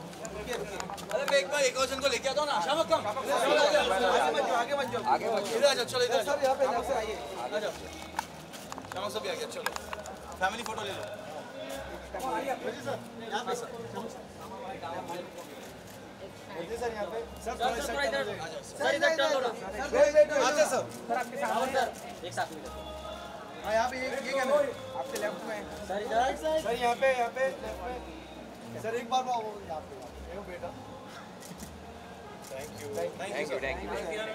अरे एक बार एक और जन को लेके आता हूँ ना आशा कम आगे मत जाओ आगे मत इधर आ जाओ चलो इधर सर यहाँ पे यहाँ पे आइए आ जाओ शाम सब भी आ गया चलो। फैमिली फ़ोटो ले लो सर यहाँ पे सर सर इधर सर इधर टर्न हो वेट वेट सर। सर आपके सामने। एक साथ में हाँ यहाँ पे ये ये कैमरा आपके लेफ़्ट सर इधर सर यहाँ पे यहाँ पे लेफ़्ट में सर एक बार वो यहाँ पे बेटा। Thank you thank you thank you